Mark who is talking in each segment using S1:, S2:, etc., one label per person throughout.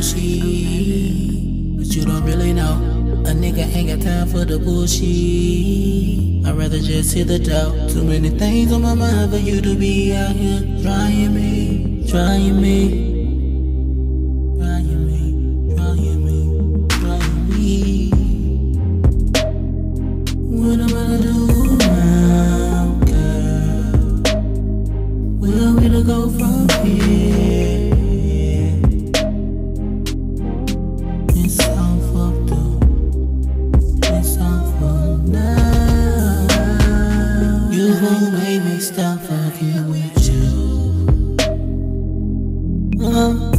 S1: bullshit. But you don't really know. A nigga ain't got time for the bullshit. I'd rather just hit the dough. Too many things on my mind for you to be out here trying me, trying me. Go from here stop fucking with you. Uh-uh.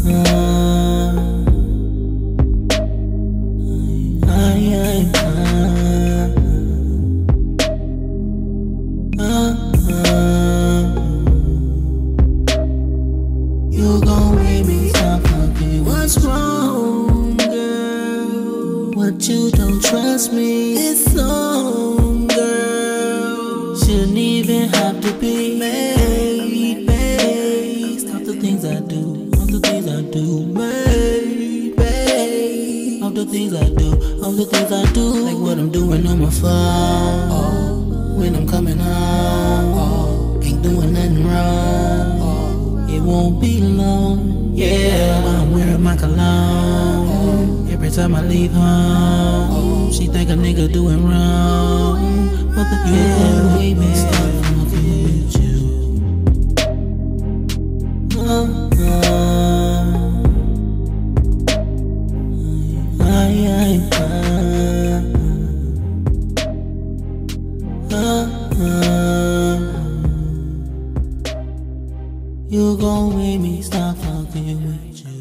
S1: Ay, ay, ay. You make me stop fucking. What's wrong? What you don't trust me? It's on, made off the things I do, off the things I do, like what I'm doing on my phone. When I'm coming home, ain't doing nothing wrong. It won't be long, yeah. I'm wearing my cologne, every time I leave home, she think a nigga doing wrong. But the yeah, from You gon' make me stop fucking with you.